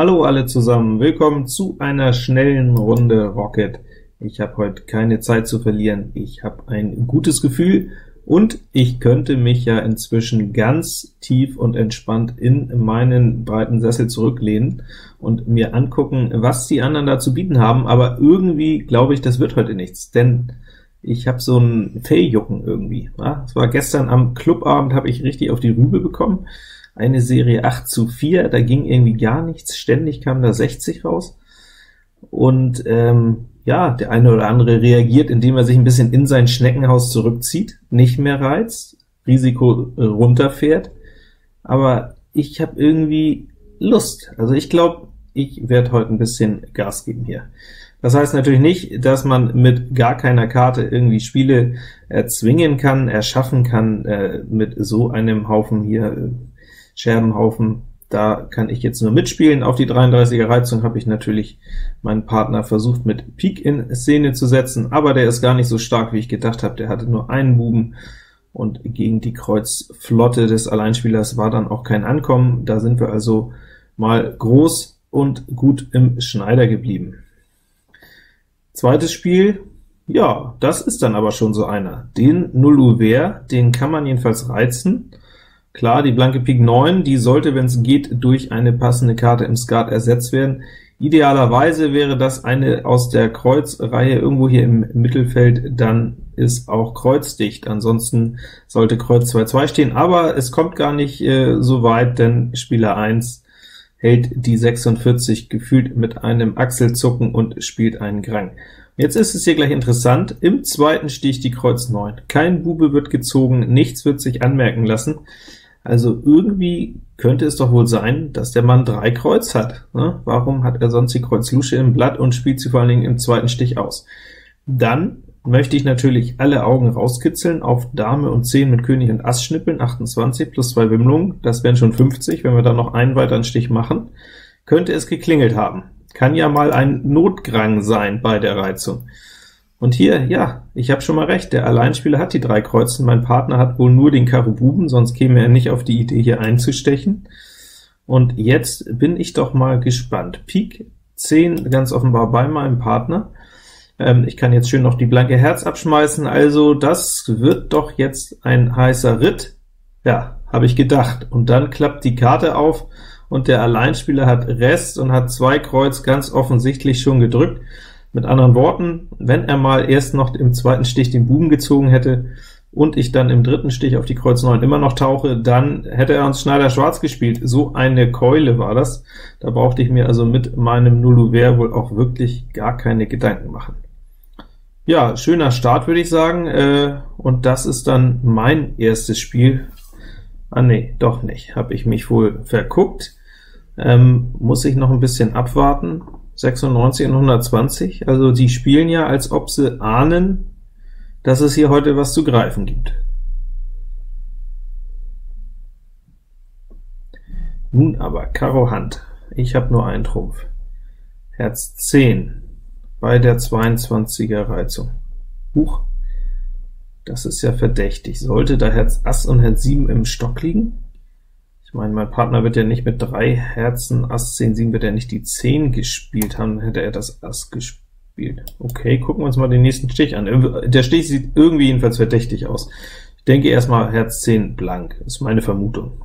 Hallo alle zusammen, willkommen zu einer schnellen Runde Rocket. Ich habe heute keine Zeit zu verlieren, ich habe ein gutes Gefühl und ich könnte mich ja inzwischen ganz tief und entspannt in meinen breiten Sessel zurücklehnen und mir angucken, was die anderen da zu bieten haben, aber irgendwie glaube ich, das wird heute nichts, denn ich habe so ein Felljucken irgendwie. Es war gestern am Clubabend, habe ich richtig auf die Rübe bekommen, eine Serie 8 zu 4, da ging irgendwie gar nichts, ständig kam da 60 raus, und ähm, ja, der eine oder andere reagiert, indem er sich ein bisschen in sein Schneckenhaus zurückzieht, nicht mehr reizt, Risiko äh, runterfährt, aber ich habe irgendwie Lust. Also ich glaube, ich werde heute ein bisschen Gas geben hier. Das heißt natürlich nicht, dass man mit gar keiner Karte irgendwie Spiele erzwingen kann, erschaffen kann, äh, mit so einem Haufen hier, äh, Scherbenhaufen, da kann ich jetzt nur mitspielen. Auf die 33er Reizung habe ich natürlich meinen Partner versucht mit Pik in Szene zu setzen, aber der ist gar nicht so stark, wie ich gedacht habe. Der hatte nur einen Buben, und gegen die Kreuzflotte des Alleinspielers war dann auch kein Ankommen. Da sind wir also mal groß und gut im Schneider geblieben. Zweites Spiel, ja, das ist dann aber schon so einer. Den Nulluver, den kann man jedenfalls reizen, Klar, die blanke Pik 9, die sollte, wenn es geht, durch eine passende Karte im Skat ersetzt werden. Idealerweise wäre das eine aus der Kreuzreihe irgendwo hier im Mittelfeld, dann ist auch kreuzdicht. Ansonsten sollte Kreuz 2-2 stehen, aber es kommt gar nicht äh, so weit, denn Spieler 1 hält die 46 gefühlt mit einem Achselzucken und spielt einen Grang. Jetzt ist es hier gleich interessant, im zweiten Stich die Kreuz 9. Kein Bube wird gezogen, nichts wird sich anmerken lassen. Also irgendwie könnte es doch wohl sein, dass der Mann drei Kreuz hat. Ne? Warum hat er sonst die Kreuz Lusche im Blatt und spielt sie vor allen Dingen im zweiten Stich aus? Dann möchte ich natürlich alle Augen rauskitzeln, auf Dame und 10 mit König und Ass schnippeln, 28 plus zwei Wimmlungen, das wären schon 50, wenn wir dann noch einen weiteren Stich machen, könnte es geklingelt haben. Kann ja mal ein Notgrang sein bei der Reizung. Und hier, ja, ich habe schon mal recht, der Alleinspieler hat die drei Kreuzen, mein Partner hat wohl nur den Karo Buben, sonst käme er nicht auf die Idee, hier einzustechen. Und jetzt bin ich doch mal gespannt. Pik 10 ganz offenbar bei meinem Partner. Ähm, ich kann jetzt schön noch die blanke Herz abschmeißen, also das wird doch jetzt ein heißer Ritt. Ja, habe ich gedacht. Und dann klappt die Karte auf, und der Alleinspieler hat Rest und hat zwei Kreuz ganz offensichtlich schon gedrückt. Mit anderen Worten, wenn er mal erst noch im zweiten Stich den Buben gezogen hätte und ich dann im dritten Stich auf die Kreuz 9 immer noch tauche, dann hätte er uns Schneider schwarz gespielt. So eine Keule war das. Da brauchte ich mir also mit meinem Nulluver wohl auch wirklich gar keine Gedanken machen. Ja, schöner Start, würde ich sagen, äh, und das ist dann mein erstes Spiel. Ah nee, doch nicht, habe ich mich wohl verguckt. Ähm, muss ich noch ein bisschen abwarten. 96 und 120, also die spielen ja, als ob sie ahnen, dass es hier heute was zu greifen gibt. Nun aber, Karo Hand, ich habe nur einen Trumpf. Herz 10 bei der 22er Reizung. Huch, das ist ja verdächtig. Sollte da Herz Ass und Herz 7 im Stock liegen? Ich meine, mein Partner wird ja nicht mit drei Herzen, Ass, 10, 7 wird er nicht die 10 gespielt haben, hätte er das Ass gespielt. Okay, gucken wir uns mal den nächsten Stich an. Der Stich sieht irgendwie jedenfalls verdächtig aus. Ich denke erstmal Herz 10 blank, ist meine Vermutung.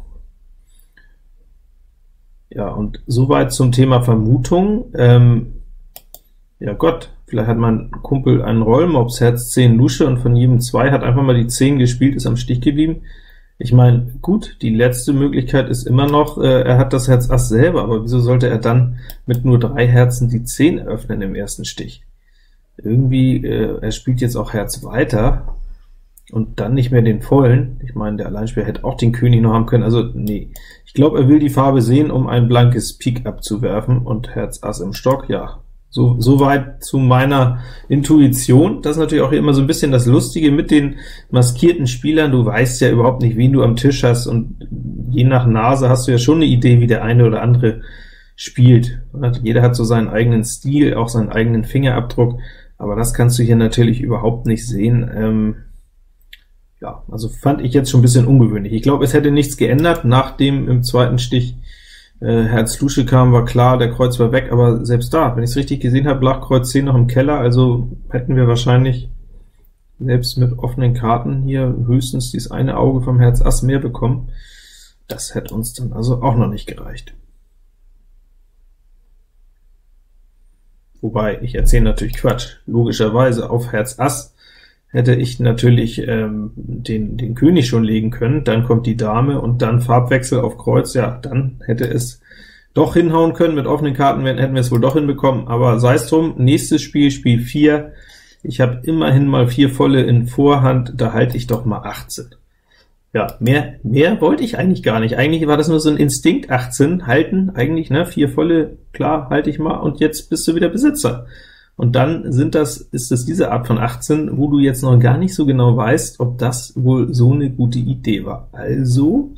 Ja, und soweit zum Thema Vermutung. Ähm, ja Gott, vielleicht hat mein Kumpel einen Rollmops, Herz 10 Lusche, und von jedem zwei hat einfach mal die 10 gespielt, ist am Stich geblieben. Ich meine, gut, die letzte Möglichkeit ist immer noch, äh, er hat das Herz Ass selber, aber wieso sollte er dann mit nur drei Herzen die 10 öffnen im ersten Stich? Irgendwie, äh, er spielt jetzt auch Herz weiter und dann nicht mehr den vollen. Ich meine, der Alleinspieler hätte auch den König noch haben können, also nee. Ich glaube, er will die Farbe sehen, um ein blankes Pik abzuwerfen und Herz Ass im Stock, ja, so, so weit zu meiner Intuition. Das ist natürlich auch immer so ein bisschen das Lustige mit den maskierten Spielern. Du weißt ja überhaupt nicht, wen du am Tisch hast, und je nach Nase hast du ja schon eine Idee, wie der eine oder andere spielt. Jeder hat so seinen eigenen Stil, auch seinen eigenen Fingerabdruck, aber das kannst du hier natürlich überhaupt nicht sehen. Ähm, ja, also fand ich jetzt schon ein bisschen ungewöhnlich. Ich glaube, es hätte nichts geändert nach dem im zweiten Stich Äh, Herz Lusche kam, war klar, der Kreuz war weg, aber selbst da, wenn ich es richtig gesehen habe, lag Kreuz 10 noch im Keller, also hätten wir wahrscheinlich selbst mit offenen Karten hier höchstens dieses eine Auge vom Herz Ass mehr bekommen. Das hätte uns dann also auch noch nicht gereicht. Wobei, ich erzähle natürlich Quatsch. Logischerweise auf Herz Ass hätte ich natürlich ähm, den, den König schon legen können, dann kommt die Dame und dann Farbwechsel auf Kreuz, ja, dann hätte es doch hinhauen können, mit offenen Karten hätten wir es wohl doch hinbekommen, aber sei es drum, nächstes Spiel, Spiel 4, ich habe immerhin mal vier volle in Vorhand, da halte ich doch mal 18. Ja, mehr, mehr wollte ich eigentlich gar nicht. Eigentlich war das nur so ein Instinkt, 18 halten, eigentlich, ne, vier volle, klar, halte ich mal, und jetzt bist du wieder Besitzer. Und dann sind das, ist das diese Art von 18, wo du jetzt noch gar nicht so genau weißt, ob das wohl so eine gute Idee war. Also,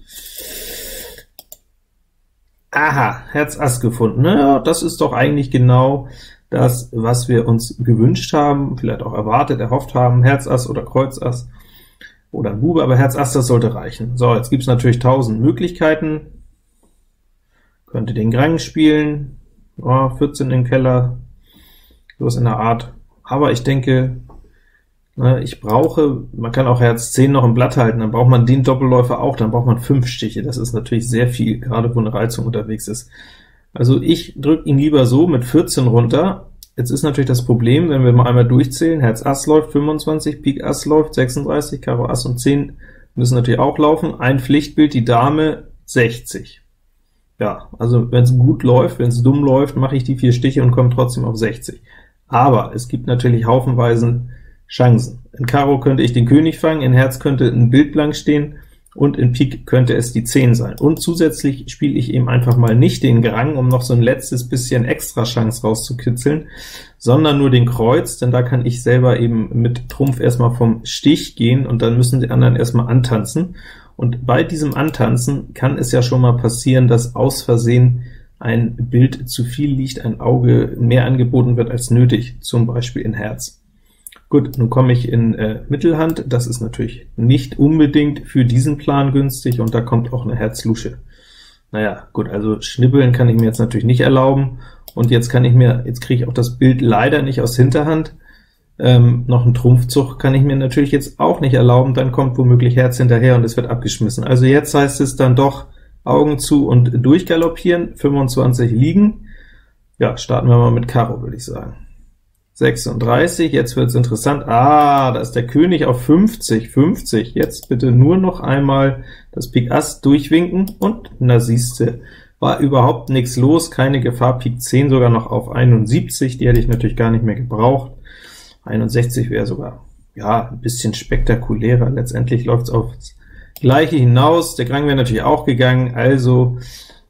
aha, Herz Ass gefunden. Naja, das ist doch eigentlich genau das, was wir uns gewünscht haben, vielleicht auch erwartet, erhofft haben, Herz Ass oder Kreuz Ass oder ein Bube, aber Herz Ass, das sollte reichen. So, jetzt gibt's natürlich tausend Möglichkeiten. Könnte den Grang spielen, oh, 14 im Keller, sowas in der Art. Aber ich denke, ne, ich brauche, man kann auch Herz 10 noch im Blatt halten, dann braucht man den Doppelläufer auch, dann braucht man fünf Stiche. Das ist natürlich sehr viel, gerade wo eine Reizung unterwegs ist. Also ich drücke ihn lieber so mit 14 runter. Jetzt ist natürlich das Problem, wenn wir mal einmal durchzählen, Herz Ass läuft 25, Pik Ass läuft 36, Karo Ass und 10 müssen natürlich auch laufen. Ein Pflichtbild, die Dame 60. Ja, also wenn es gut läuft, wenn es dumm läuft, mache ich die vier Stiche und komme trotzdem auf 60. Aber es gibt natürlich haufenweise Chancen. In Karo könnte ich den König fangen, in Herz könnte ein Bild blank stehen, und in Pik könnte es die 10 sein. Und zusätzlich spiele ich eben einfach mal nicht den Grang, um noch so ein letztes bisschen extra Chance rauszukitzeln, sondern nur den Kreuz, denn da kann ich selber eben mit Trumpf erstmal vom Stich gehen, und dann müssen die anderen erstmal antanzen. Und bei diesem Antanzen kann es ja schon mal passieren, dass aus Versehen ein Bild zu viel liegt, ein Auge mehr angeboten wird als nötig, zum Beispiel in Herz. Gut, nun komme ich in äh, Mittelhand, das ist natürlich nicht unbedingt für diesen Plan günstig, und da kommt auch eine Herzlusche. Naja, gut, also schnippeln kann ich mir jetzt natürlich nicht erlauben, und jetzt kann ich mir, jetzt kriege ich auch das Bild leider nicht aus Hinterhand, ähm, noch einen Trumpfzug kann ich mir natürlich jetzt auch nicht erlauben, dann kommt womöglich Herz hinterher und es wird abgeschmissen. Also jetzt heißt es dann doch Augen zu und durchgaloppieren, 25 liegen. Ja, starten wir mal mit Karo, würde ich sagen. 36, jetzt wird's interessant. Ah, da ist der König auf 50, 50. Jetzt bitte nur noch einmal das Pik Ass durchwinken, und na siehste, war überhaupt nichts los, keine Gefahr, Pik 10 sogar noch auf 71, die hätte ich natürlich gar nicht mehr gebraucht. 61 wäre sogar, ja, ein bisschen spektakulärer. Letztendlich läuft's aufs Gleiche hinaus. Der Krang wäre natürlich auch gegangen, also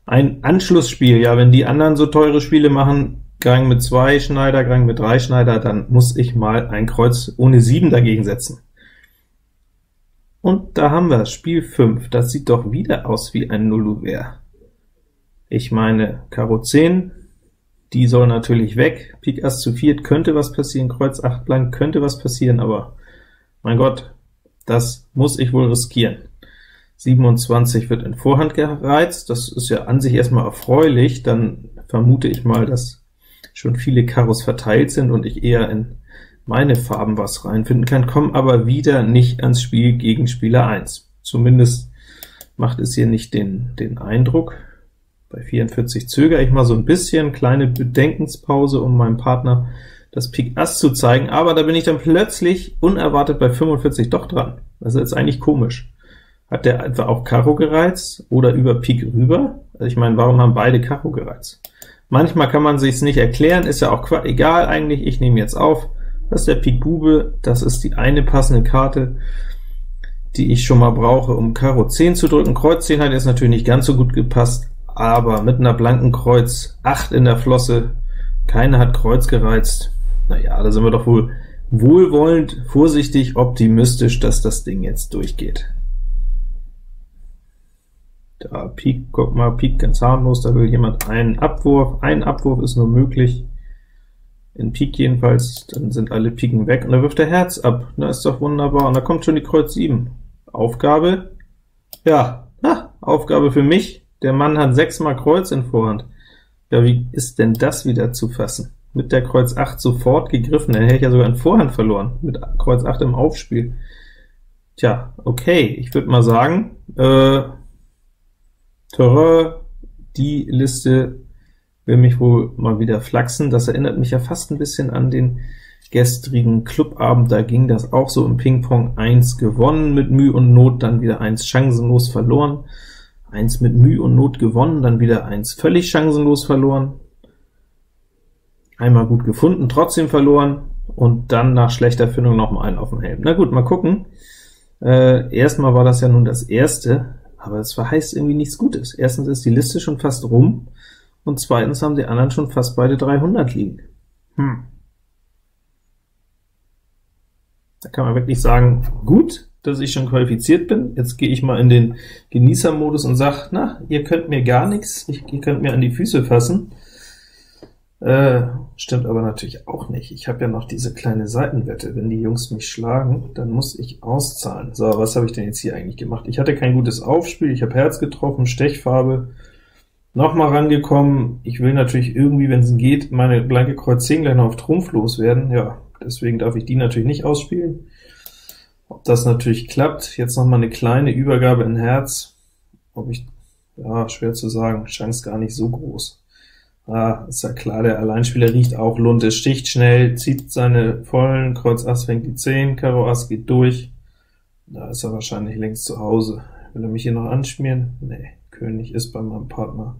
ein Anschlussspiel. Ja, wenn die anderen so teure Spiele machen, Gang mit zwei Schneider, Gang mit drei Schneider, dann muss ich mal ein Kreuz ohne sieben dagegen setzen. Und da haben wir Spiel 5. Das sieht doch wieder aus wie ein Nulluver. Ich meine, Karo 10, die soll natürlich weg. Pik Ass zu viert könnte was passieren, Kreuz 8 blank könnte was passieren, aber mein Gott, das muss ich wohl riskieren. 27 wird in Vorhand gereizt, das ist ja an sich erstmal erfreulich, dann vermute ich mal, dass schon viele Karos verteilt sind und ich eher in meine Farben was reinfinden kann, kommen aber wieder nicht ans Spiel gegen Spieler 1. Zumindest macht es hier nicht den, den Eindruck. Bei 44 zögere ich mal so ein bisschen, kleine Bedenkenspause, um meinem Partner das Pik Ass zu zeigen, aber da bin ich dann plötzlich unerwartet bei 45 doch dran. Das ist jetzt eigentlich komisch. Hat der etwa auch Karo gereizt oder über Pik rüber? Also ich meine, warum haben beide Karo gereizt? Manchmal kann man sich's nicht erklären, ist ja auch egal eigentlich, ich nehme jetzt auf, das ist der Pik Bube, das ist die eine passende Karte, die ich schon mal brauche, um Karo 10 zu drücken. Kreuz 10 hat jetzt natürlich nicht ganz so gut gepasst, aber mit einer blanken Kreuz 8 in der Flosse, keiner hat Kreuz gereizt. Naja, da sind wir doch wohl wohlwollend, vorsichtig, optimistisch, dass das Ding jetzt durchgeht. Da Pik, guck mal, Pik ganz harmlos, da will jemand einen Abwurf. Ein Abwurf ist nur möglich, in Pik jedenfalls, dann sind alle Piken weg, und da wirft er Herz ab. Na, ist doch wunderbar, und da kommt schon die Kreuz 7. Aufgabe? Ja, na, Aufgabe für mich, Der Mann hat sechsmal Kreuz in Vorhand. Ja, wie ist denn das wieder zu fassen? Mit der Kreuz 8 sofort gegriffen, dann hätte ich ja sogar in Vorhand verloren, mit Kreuz 8 im Aufspiel. Tja, okay, ich würde mal sagen, äh, Terrain, die Liste will mich wohl mal wieder flachsen. Das erinnert mich ja fast ein bisschen an den gestrigen Clubabend, da ging das auch so im Ping-Pong, eins gewonnen mit Mühe und Not, dann wieder eins chancenlos verloren, eins mit Mühe und Not gewonnen, dann wieder eins völlig chancenlos verloren, einmal gut gefunden, trotzdem verloren, und dann nach schlechter Findung noch mal einen auf dem Helm. Na gut, mal gucken. Äh, erstmal war das ja nun das erste, aber es verheißt irgendwie nichts Gutes. Erstens ist die Liste schon fast rum, und zweitens haben die anderen schon fast beide 300 liegen. Hm. Da kann man wirklich sagen, gut, dass ich schon qualifiziert bin. Jetzt gehe ich mal in den Genießermodus und sage, na, ihr könnt mir gar nichts, ihr könnt mir an die Füße fassen. Äh, stimmt aber natürlich auch nicht. Ich habe ja noch diese kleine Seitenwette. Wenn die Jungs mich schlagen, dann muss ich auszahlen. So, was habe ich denn jetzt hier eigentlich gemacht? Ich hatte kein gutes Aufspiel, ich habe Herz getroffen, Stechfarbe, nochmal rangekommen. Ich will natürlich irgendwie, wenn es geht, meine blanke Kreuz 10 gleich noch auf Trumpf loswerden. Ja, deswegen darf ich die natürlich nicht ausspielen. Ob das natürlich klappt, jetzt noch mal eine kleine Übergabe in Herz, ob ich, ja, schwer zu sagen, Chance gar nicht so groß. Ah, ist ja klar, der Alleinspieler riecht auch Lunte, sticht schnell, zieht seine vollen, Kreuz Ass fängt die 10, Karo Ass geht durch, da ist er wahrscheinlich längst zu Hause. Will er mich hier noch anschmieren? Nee, König ist bei meinem Partner.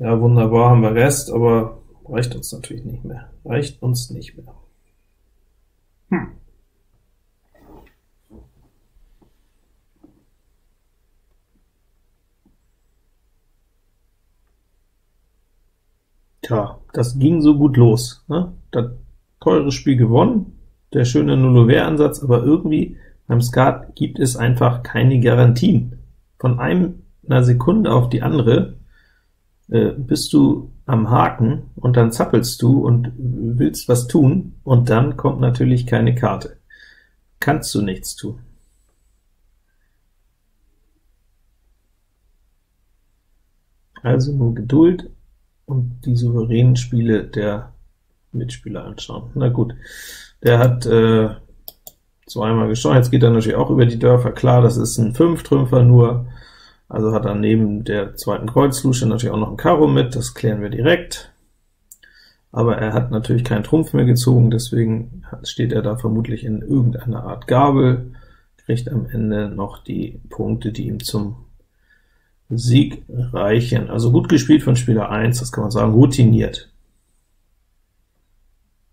Ja, wunderbar, haben wir Rest, aber reicht uns natürlich nicht mehr. Reicht uns nicht mehr. Hm. Tja, das ging so gut los. Ne? Das teure Spiel gewonnen, der schöne Nullover-Ansatz, aber irgendwie beim Skat gibt es einfach keine Garantien. Von einer Sekunde auf die andere äh, bist du am Haken und dann zappelst du und willst was tun und dann kommt natürlich keine Karte. Kannst du nichts tun. Also nur Geduld und die souveränen Spiele der Mitspieler anschauen. Na gut, der hat äh, zweimal geschaut, jetzt geht er natürlich auch über die Dörfer, klar, das ist ein Fünftrümpfer nur, also hat er neben der zweiten Kreuzlusche natürlich auch noch ein Karo mit, das klären wir direkt. Aber er hat natürlich keinen Trumpf mehr gezogen, deswegen steht er da vermutlich in irgendeiner Art Gabel, kriegt am Ende noch die Punkte, die ihm zum Sieg reichen. Also gut gespielt von Spieler 1, das kann man sagen, routiniert.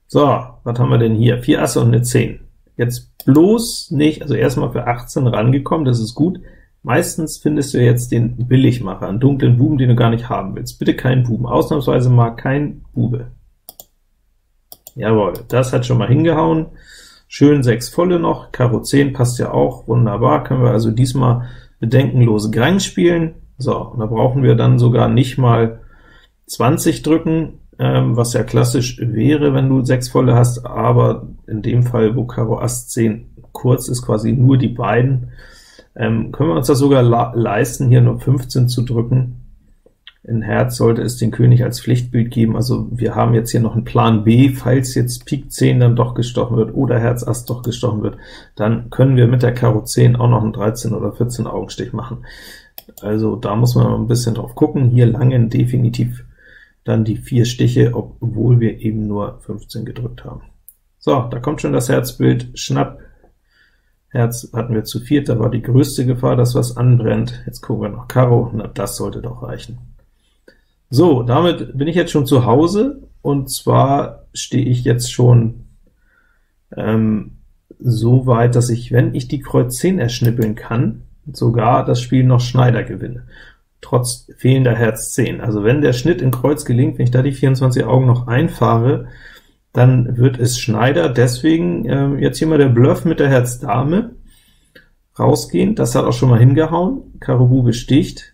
So, was haben wir denn hier? Vier Asse und eine 10. Jetzt bloß nicht, also erstmal für 18 rangekommen, das ist gut, Meistens findest du jetzt den Billigmacher, einen dunklen Buben, den du gar nicht haben willst. Bitte kein Buben, ausnahmsweise mal kein Bube. Jawohl, das hat schon mal hingehauen. Schön sechs volle noch, Karo 10 passt ja auch, wunderbar, können wir also diesmal bedenkenlos Grang spielen. So, da brauchen wir dann sogar nicht mal 20 drücken, ähm, was ja klassisch wäre, wenn du sechs volle hast, aber in dem Fall, wo Karo Ass 10 kurz ist, quasi nur die beiden, ähm, können wir uns das sogar leisten, hier nur 15 zu drücken. In Herz sollte es den König als Pflichtbild geben, also wir haben jetzt hier noch einen Plan B, falls jetzt Pik 10 dann doch gestochen wird oder Herz Ass doch gestochen wird, dann können wir mit der Karo 10 auch noch einen 13 oder 14 Augenstich machen. Also da muss man ein bisschen drauf gucken, hier langen definitiv dann die vier Stiche, obwohl wir eben nur 15 gedrückt haben. So, da kommt schon das Herzbild, Schnapp, Herz hatten wir zu viert, da war die größte Gefahr, dass was anbrennt. Jetzt gucken wir noch Karo, na, das sollte doch reichen. So, damit bin ich jetzt schon zu Hause, und zwar stehe ich jetzt schon ähm, so weit, dass ich, wenn ich die Kreuz 10 erschnippeln kann, sogar das Spiel noch Schneider gewinne, trotz fehlender Herz 10. Also wenn der Schnitt in Kreuz gelingt, wenn ich da die 24 Augen noch einfahre, dann wird es Schneider, deswegen äh, jetzt hier mal der Bluff mit der Herz Dame rausgehen, das hat auch schon mal hingehauen, Karo Bube sticht,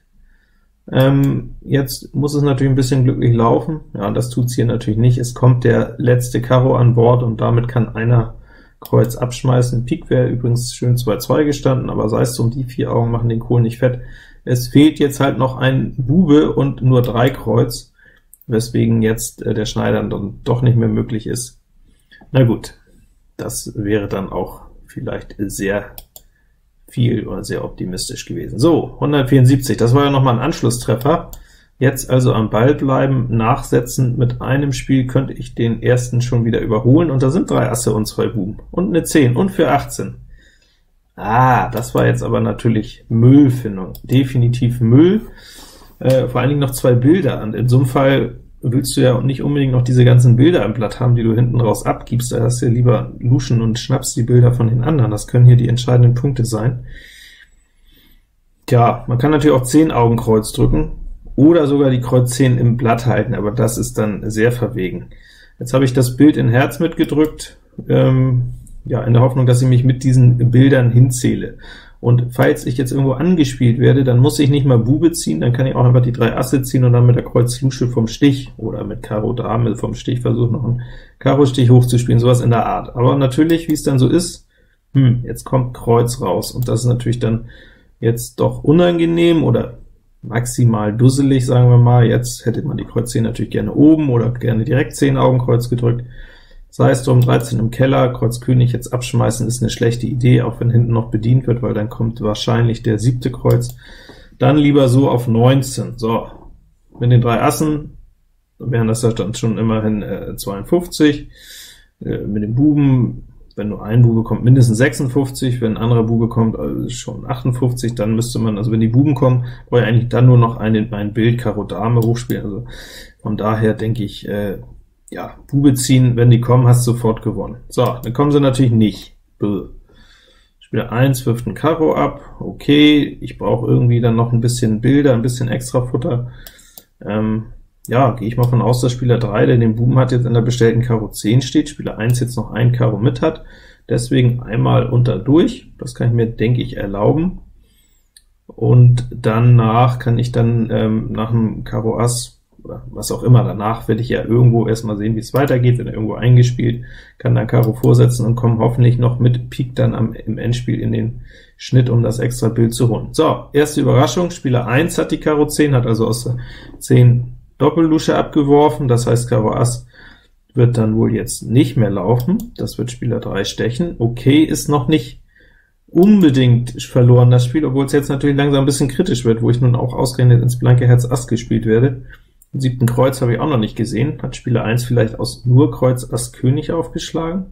ähm, jetzt muss es natürlich ein bisschen glücklich laufen, ja, das tut's hier natürlich nicht, es kommt der letzte Karo an Bord, und damit kann einer Kreuz abschmeißen. Pik wäre übrigens schön 2-2 gestanden, aber sei es um die vier Augen machen den Kohl nicht fett. Es fehlt jetzt halt noch ein Bube und nur drei Kreuz, weswegen jetzt äh, der Schneider dann doch nicht mehr möglich ist. Na gut, das wäre dann auch vielleicht sehr viel oder sehr optimistisch gewesen. So, 174, das war ja nochmal ein Anschlusstreffer. Jetzt also am Ball bleiben, nachsetzen, mit einem Spiel könnte ich den ersten schon wieder überholen, und da sind drei Asse und zwei Buben, und eine 10, und für 18. Ah, das war jetzt aber natürlich Müllfindung, definitiv Müll, äh, vor allen Dingen noch zwei Bilder, und in so einem Fall willst du ja nicht unbedingt noch diese ganzen Bilder im Blatt haben, die du hinten raus abgibst, da hast du ja lieber Luschen und schnappst die Bilder von den anderen, das können hier die entscheidenden Punkte sein. Tja, man kann natürlich auch 10 Augenkreuz drücken, oder sogar die Kreuz 10 im Blatt halten, aber das ist dann sehr verwegen. Jetzt habe ich das Bild in Herz mitgedrückt, ähm, ja, in der Hoffnung, dass ich mich mit diesen Bildern hinzähle. Und falls ich jetzt irgendwo angespielt werde, dann muss ich nicht mal Bube ziehen, dann kann ich auch einfach die drei Asse ziehen und dann mit der Kreuz Lusche vom Stich oder mit Karo Dame vom Stich versuchen, noch einen Karo Stich hochzuspielen, sowas in der Art. Aber natürlich, wie es dann so ist, hm, jetzt kommt Kreuz raus, und das ist natürlich dann jetzt doch unangenehm oder maximal dusselig, sagen wir mal. Jetzt hätte man die Kreuz 10 natürlich gerne oben oder gerne direkt 10 Augenkreuz gedrückt. Sei es drum, 13 im Keller, Kreuz König jetzt abschmeißen ist eine schlechte Idee, auch wenn hinten noch bedient wird, weil dann kommt wahrscheinlich der siebte Kreuz. Dann lieber so auf 19. So, mit den drei Assen wären das dann schon immerhin äh, 52. Äh, mit dem Buben wenn nur ein Bube kommt, mindestens 56, wenn ein anderer Bube kommt, also schon 58, dann müsste man, also wenn die Buben kommen, brauche ich eigentlich dann nur noch ein, ein Bild Karo Dame hochspielen, also von daher denke ich, äh, ja, Bube ziehen, wenn die kommen, hast du sofort gewonnen. So, dann kommen sie natürlich nicht. Bäh. Spieler 1 wirft ein Karo ab, okay, ich brauche irgendwie dann noch ein bisschen Bilder, ein bisschen extra Futter. Ähm, ja, gehe ich mal von aus, dass Spieler 3, der den Buben hat, jetzt in der bestellten Karo 10 steht, Spieler 1 jetzt noch ein Karo mit hat, deswegen einmal unter durch, das kann ich mir, denke ich, erlauben, und danach kann ich dann ähm, nach dem Karo Ass, oder was auch immer, danach werde ich ja irgendwo erstmal sehen, wie es weitergeht, wenn er irgendwo eingespielt, kann dann Karo vorsetzen und komme hoffentlich noch mit Pik dann am, im Endspiel in den Schnitt, um das extra Bild zu holen. So, erste Überraschung, Spieler 1 hat die Karo 10, hat also aus der 10 Doppellusche abgeworfen, das heißt Karo Ass wird dann wohl jetzt nicht mehr laufen, das wird Spieler 3 stechen. Okay ist noch nicht unbedingt verloren, das Spiel, obwohl es jetzt natürlich langsam ein bisschen kritisch wird, wo ich nun auch ausgerechnet ins blanke Herz Ass gespielt werde. Den siebten Kreuz habe ich auch noch nicht gesehen. Hat Spieler 1 vielleicht aus nur Kreuz Ass König aufgeschlagen?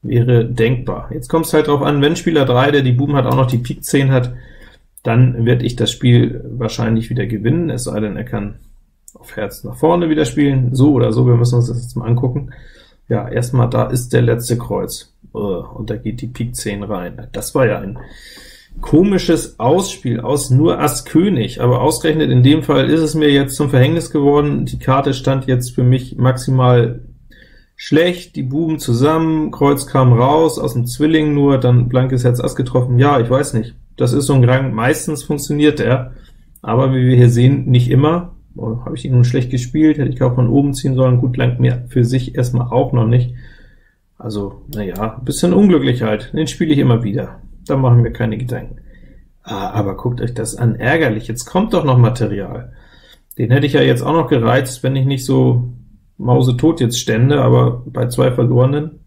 Wäre denkbar. Jetzt kommt es halt darauf an, wenn Spieler 3, der die Buben hat, auch noch die Pik 10 hat, dann werde ich das Spiel wahrscheinlich wieder gewinnen, es sei denn, er kann auf Herz nach vorne wieder spielen, so oder so, wir müssen uns das jetzt mal angucken. Ja, erstmal da ist der letzte Kreuz, und da geht die Pik 10 rein. Das war ja ein komisches Ausspiel aus nur Ass König, aber ausgerechnet in dem Fall ist es mir jetzt zum Verhängnis geworden. Die Karte stand jetzt für mich maximal schlecht, die Buben zusammen, Kreuz kam raus, aus dem Zwilling nur, dann blankes Herz Ass getroffen. Ja, ich weiß nicht. Das ist so ein Rang, meistens funktioniert er, aber wie wir hier sehen, nicht immer. Oh, Habe ich ihn nun schlecht gespielt, hätte ich auch von oben ziehen sollen, gut, langt mir für sich erstmal auch noch nicht. Also, naja, ein bisschen unglücklich halt, den spiele ich immer wieder, da machen wir keine Gedanken. Ah, aber guckt euch das an, ärgerlich, jetzt kommt doch noch Material. Den hätte ich ja jetzt auch noch gereizt, wenn ich nicht so mausetot jetzt stände, aber bei zwei verlorenen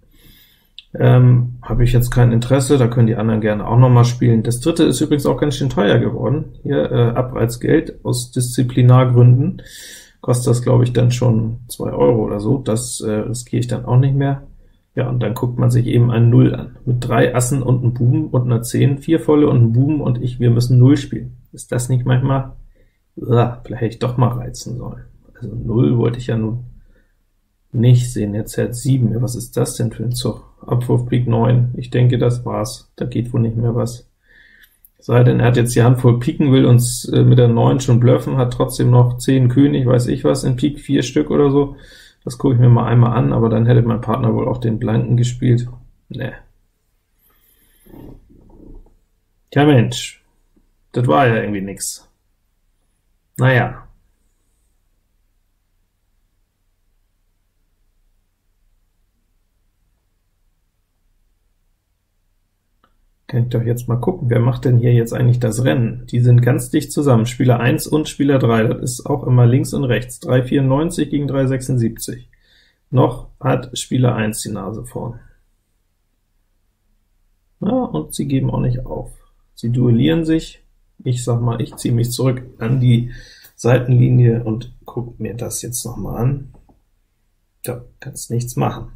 ähm, habe ich jetzt kein Interesse, da können die anderen gerne auch noch mal spielen. Das dritte ist übrigens auch ganz schön teuer geworden, hier äh, Abreizgeld aus Disziplinargründen, kostet das glaube ich dann schon zwei Euro oder so, das äh, riskiere ich dann auch nicht mehr. Ja, und dann guckt man sich eben ein Null an, mit drei Assen und einem Buben und einer Zehn, vier volle und einem Buben und ich, wir müssen Null spielen. Ist das nicht manchmal, uah, vielleicht hätte ich doch mal reizen sollen. Also Null wollte ich ja nun nicht sehen, jetzt Herz 7, was ist das denn für ein Zug? Abwurf Pik 9, ich denke, das war's, da geht wohl nicht mehr was. Sei denn, er hat jetzt die Hand voll Piken, will uns äh, mit der 9 schon bluffen, hat trotzdem noch 10 König, weiß ich was, in Pik 4 Stück oder so. Das gucke ich mir mal einmal an, aber dann hätte mein Partner wohl auch den Blanken gespielt. Ne. Ja Mensch, das war ja irgendwie nix. Naja, Kann ich doch jetzt mal gucken, wer macht denn hier jetzt eigentlich das Rennen? Die sind ganz dicht zusammen, Spieler 1 und Spieler 3, das ist auch immer links und rechts, 3,94 gegen 3,76. Noch hat Spieler 1 die Nase vorn. Ja, und sie geben auch nicht auf. Sie duellieren sich, ich sag mal, ich ziehe mich zurück an die Seitenlinie und guck mir das jetzt noch mal an. Da kannst nichts machen.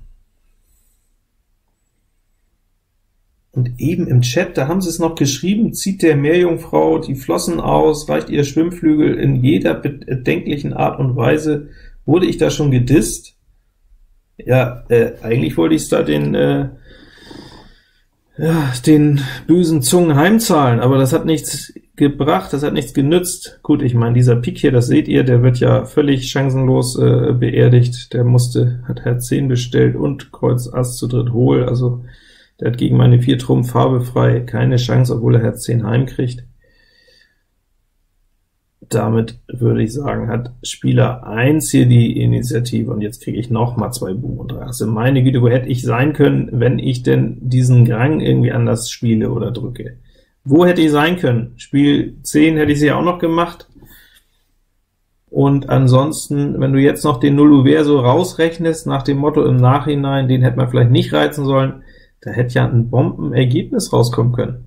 Und eben im Chat, da haben sie es noch geschrieben, zieht der Meerjungfrau die Flossen aus, reicht ihr Schwimmflügel in jeder bedenklichen Art und Weise. Wurde ich da schon gedisst? Ja, äh, eigentlich wollte ich da den äh, ja, den bösen Zungen heimzahlen, aber das hat nichts gebracht, das hat nichts genützt. Gut, ich meine, dieser Pik hier, das seht ihr, der wird ja völlig chancenlos äh, beerdigt, der musste, hat Herz 10 bestellt und Kreuz Ass zu dritt hohl, also der hat gegen meine 4 Trumpf Farbe frei keine Chance, obwohl er Herz 10 heimkriegt. Damit würde ich sagen, hat Spieler 1 hier die Initiative, und jetzt kriege ich noch mal zwei Buben und drei Asse. Meine Güte, wo hätte ich sein können, wenn ich denn diesen Grang irgendwie anders spiele oder drücke? Wo hätte ich sein können? Spiel 10 hätte ich sie auch noch gemacht, und ansonsten, wenn du jetzt noch den Nullo Verso rausrechnest, nach dem Motto im Nachhinein, den hätte man vielleicht nicht reizen sollen, da hätte ja ein Bombenergebnis rauskommen können.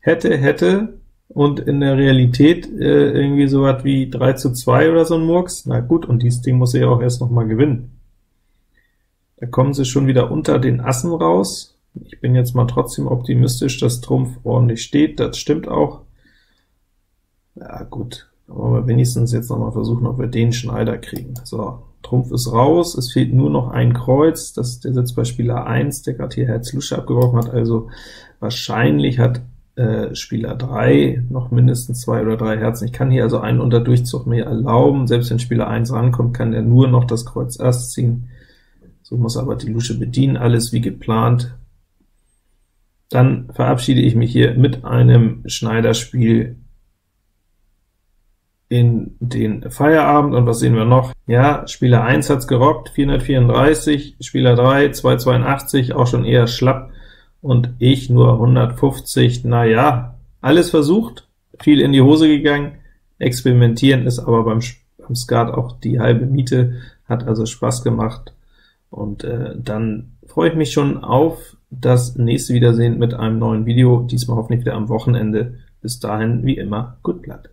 Hätte, hätte, und in der Realität äh, irgendwie so was wie 3 zu 2 oder so ein Murks. Na gut, und dieses Ding muss er ja auch erst noch mal gewinnen. Da kommen sie schon wieder unter den Assen raus. Ich bin jetzt mal trotzdem optimistisch, dass Trumpf ordentlich steht, das stimmt auch. Ja gut, aber wir wenigstens jetzt noch mal versuchen, ob wir den Schneider kriegen. So, Trumpf ist raus, es fehlt nur noch ein Kreuz, das, der sitzt bei Spieler 1, der gerade hier Herz Lusche abgeworfen hat, also wahrscheinlich hat äh, Spieler 3 noch mindestens zwei oder drei Herzen. Ich kann hier also einen unter Durchzug mehr erlauben, selbst wenn Spieler 1 rankommt, kann er nur noch das Kreuz Ass ziehen. So muss aber die Lusche bedienen, alles wie geplant. Dann verabschiede ich mich hier mit einem Schneiderspiel in den Feierabend, und was sehen wir noch? Ja, Spieler 1 hat's gerockt, 434, Spieler 3 282, auch schon eher schlapp, und ich nur 150, na ja, alles versucht, viel in die Hose gegangen, experimentieren ist aber beim, beim Skat auch die halbe Miete, hat also Spaß gemacht, und äh, dann freue ich mich schon auf das nächste Wiedersehen mit einem neuen Video, diesmal hoffentlich wieder am Wochenende. Bis dahin, wie immer, gut Blatt.